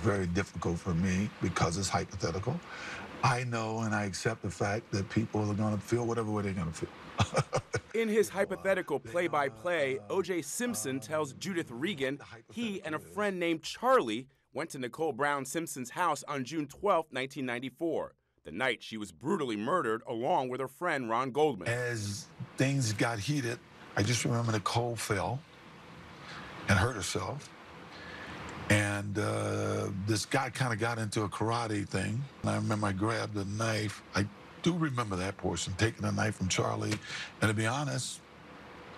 very difficult for me because it's hypothetical. I know and I accept the fact that people are going to feel whatever way they're going to feel. In his hypothetical play by play, O.J. Simpson tells Judith Regan he and a friend named Charlie went to Nicole Brown Simpson's house on June 12, 1994, the night she was brutally murdered along with her friend Ron Goldman. As things got heated, I just remember Nicole fell and hurt herself. And uh, this guy kind of got into a karate thing. And I remember I grabbed a knife. I do remember that portion, taking a knife from Charlie. And to be honest,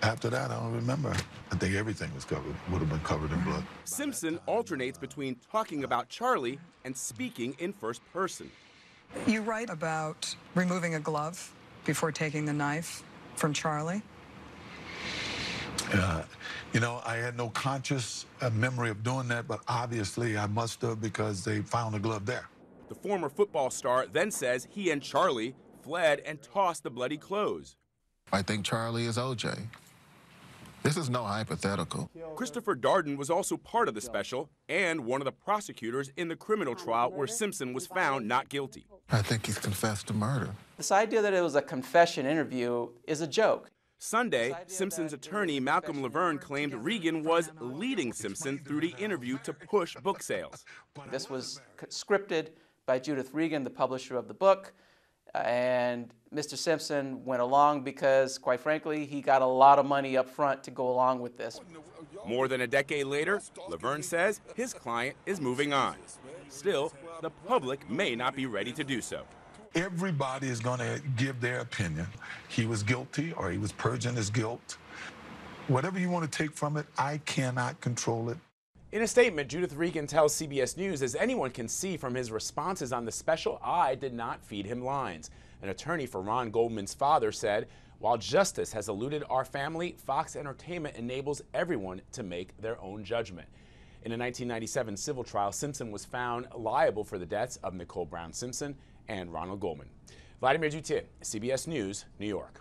after that, I don't remember. I think everything was covered, would have been covered in blood. Simpson alternates between talking about Charlie and speaking in first person. You write about removing a glove before taking the knife from Charlie. Uh, you know, I had no conscious uh, memory of doing that, but obviously I must have because they found the glove there. The former football star then says he and Charlie fled and tossed the bloody clothes. I think Charlie is OJ. This is no hypothetical. Christopher Darden was also part of the special and one of the prosecutors in the criminal trial where Simpson was found not guilty. I think he's confessed to murder. This idea that it was a confession interview is a joke. Sunday, Simpson's attorney Malcolm LaVergne claimed Regan was leading Simpson through the interview to push book sales. This was scripted by Judith Regan, the publisher of the book, and Mr. Simpson went along because, quite frankly, he got a lot of money up front to go along with this. More than a decade later, LaVergne says his client is moving on. Still, the public may not be ready to do so. Everybody is going to give their opinion. He was guilty or he was purging his guilt. Whatever you want to take from it, I cannot control it. In a statement, Judith Regan tells CBS News, as anyone can see from his responses on the special, I did not feed him lines. An attorney for Ron Goldman's father said, while justice has eluded our family, Fox Entertainment enables everyone to make their own judgment. In a 1997 civil trial, Simpson was found liable for the deaths of Nicole Brown Simpson and Ronald Goldman. Vladimir Duthiers, CBS News, New York.